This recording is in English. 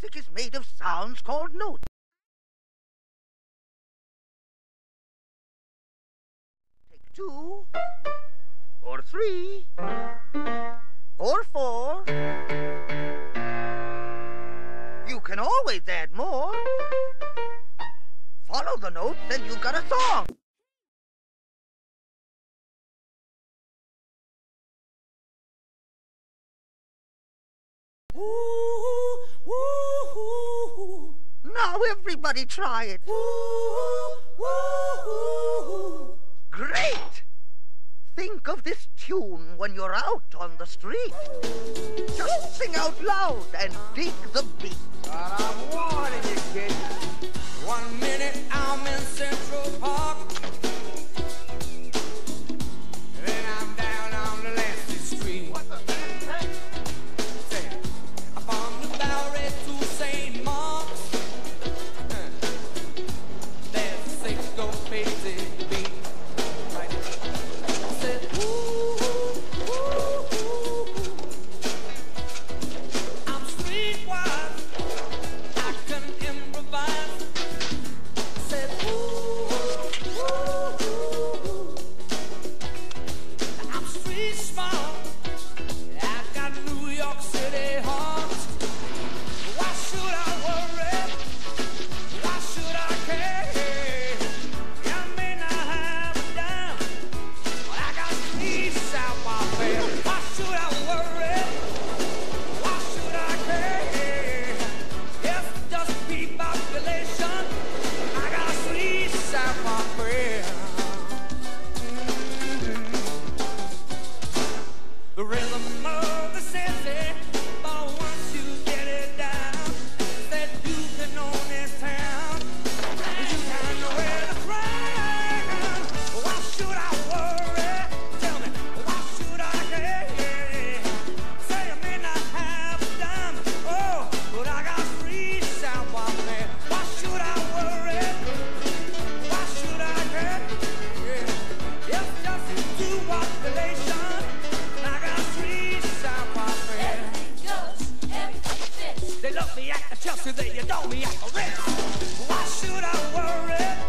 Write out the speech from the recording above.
Music is made of sounds called notes. Take two, or three, or four. You can always add more. Follow the notes and you've got a song. Everybody try it. Great! Think of this tune when you're out on the street. Just sing out loud and dig the beat. Crazy love me at the Chelsea, then you know me at the Ritz. Why should I worry?